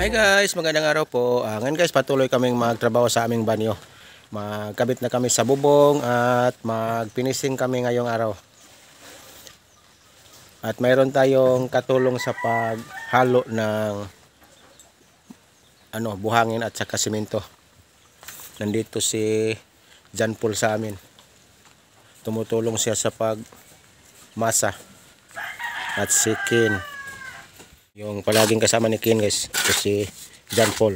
Hi guys, magandang araw po. Ah, ngayon guys, patuloy kaming magtrabaho sa aming banyo. Magkabit na kami sa bubong at magpinising kami ngayong araw. At mayroon tayong katulong sa paghalo ng ano, buhangin at saka simento. Nandito si John Paul sa amin. Tumutulong siya sa pag masa at si Kin. Yung palaging kasama ni Kin guys, ito si John Paul.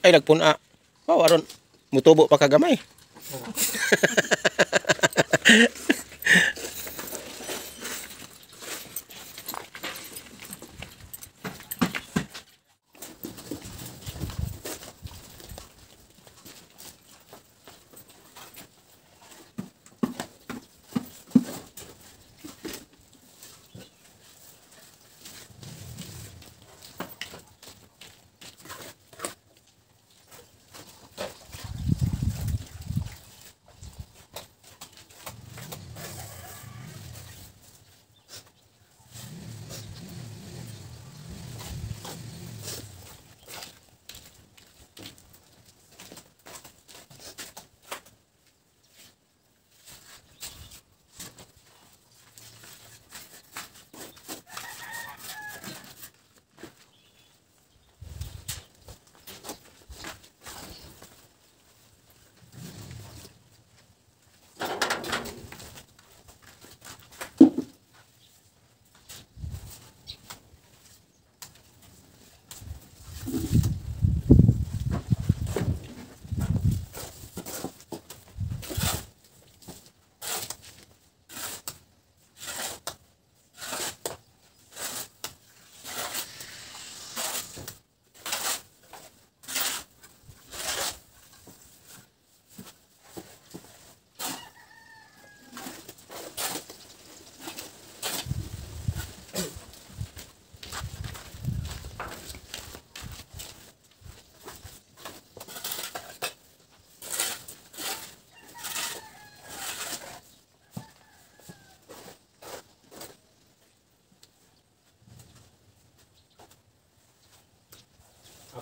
Ay nagpuna. Wow, aron mutubo pa kagamay.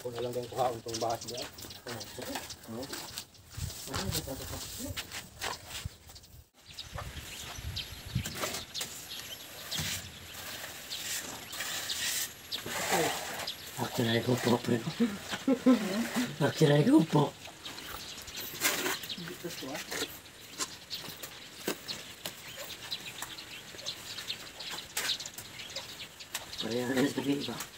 Ako na lang din kuha itong bahas niya. Naktiray ko po, pre. Naktiray ko po. Parehas na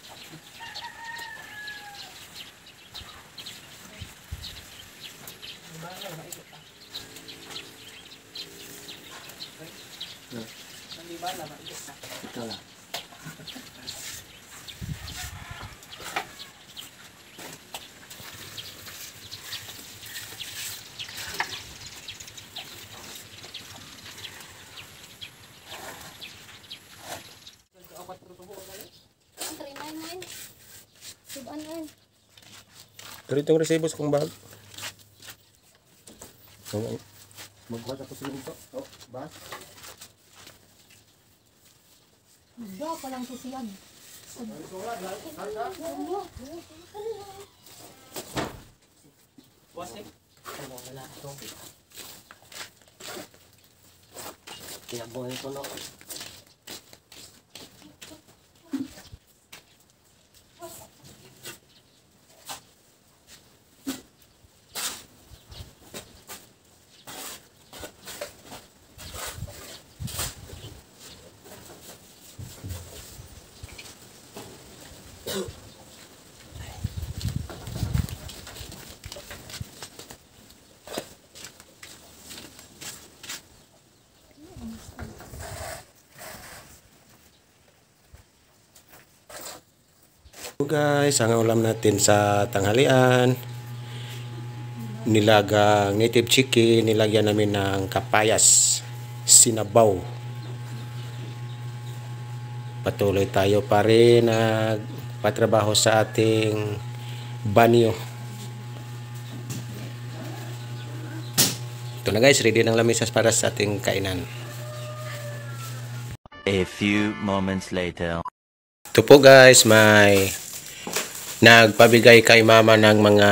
Betul lah. Dari bos kong bahag. Magkuhat ako sa. Oh, bahag. Da pa lang ito. Kaya buhay ko no. So guys, ang ulam natin sa tanghalian. nilagang native chicken, nilagyan namin ng kapayas, sinabaw. Patuloy tayo pa rin nagpatrabaho sa ating banyo. Ito na guys, ready ng lamisas para sa ating kainan. A few moments later. Ito po guys, may nagpabigay kay mama ng mga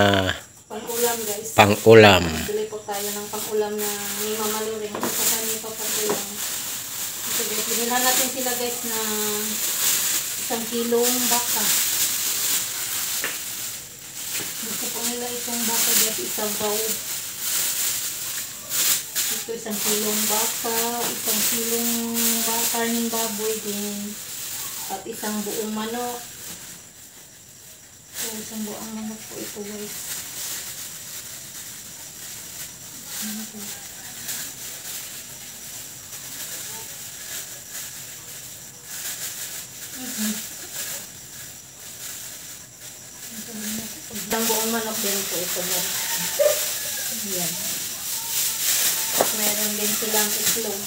Pang-ulam guys. pang-ulam. Bili po tayo ng pang-ulam na may mamaluring. Sa kanya pa pang-ulam. Ito guys, binila natin sila guys na isang kilong baka. Gusto po nila itong baka guys, isang baw. Ito isang kilong baka, isang kilong karning baboy din. At isang buong manok. So, isang buong manok po ito guys. Ang buong manok din po ito mo. Yan. Meron din silang itlog.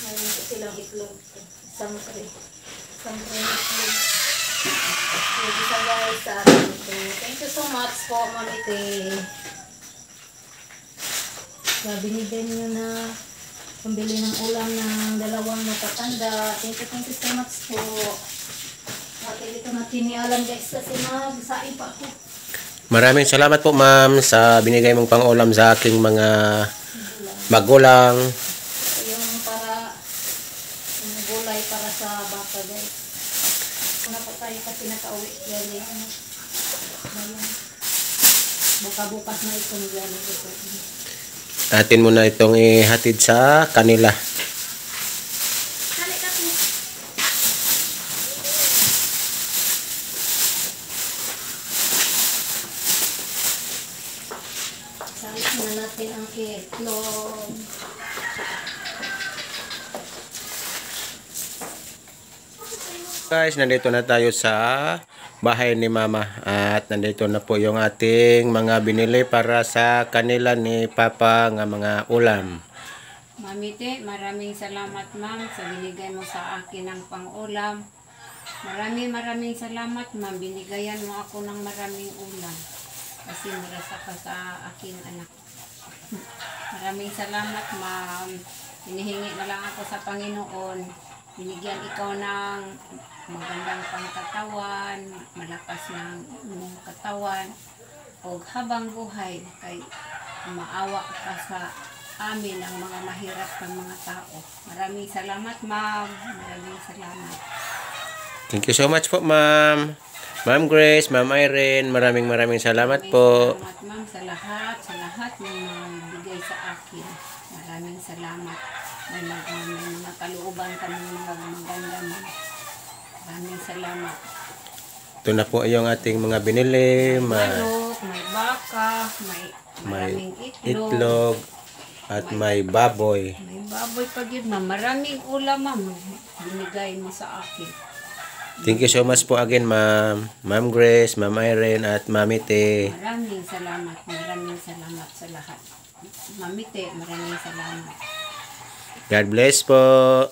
Meron po silang itlog. Isang tray. Isang tray itlog. Thank you sa guys sa atin ito. Thank you so much po, Ma'am Ite. Kaya binigay niyo na pambili ng ulam ng dalawang matatanda. Thank you, thank you so much po. At ito na tinialam guys kasi magsain pa ako. Maraming salamat po ma'am sa binigay mong pang-ulam sa aking mga magulang. Ito yung para yung gulay para sa baka guys. Una pa tayo kasi nakauwi. Yan yung ano. Ayan. Baka bukas na ito naglalagay ko. Atin mo na itong ihatid sa kanila. Salit na natin ang itlog. Guys, nandito na tayo sa bahay ni mama at nandito na po yung ating mga binili para sa kanila ni papa nga mga ulam. Mamite, maraming salamat ma'am sa binigay mo sa akin ng pang-ulam. Maraming maraming salamat ma'am. Binigayan mo ako ng maraming ulam. Kasi marasa ka sa aking anak. Maraming salamat ma'am. Hinihingi na lang ako sa Panginoon. Binigyan ikaw ng magandang pangkatawan, malakas ng iyong katawan, o habang buhay kay maawa ka sa amin ang mga mahirap ng mga tao. Maraming salamat, ma'am. Maraming salamat. Thank you so much po ma'am. Ma'am Grace, Ma'am Irene, maraming maraming salamat Maraming po. Salamat, ma'am, sa lahat, sa lahat ng mga bigay sa akin. Maraming salamat. May may mga kalooban kami mga maganda, ma'am. Maraming salamat. Ito na po yung ating mga binili. Ma- Manok, may baka, may may maraming itlog at may baboy. May baboy pa yun, ma'am. Maraming ulam, ma'am. Binigay mo sa akin. Thank you so much po again ma'am. Ma'am Grace, Ma'am Irene at Mami Te. Maraming salamat. Maraming salamat sa lahat. Mamite, maraming salamat. God bless po.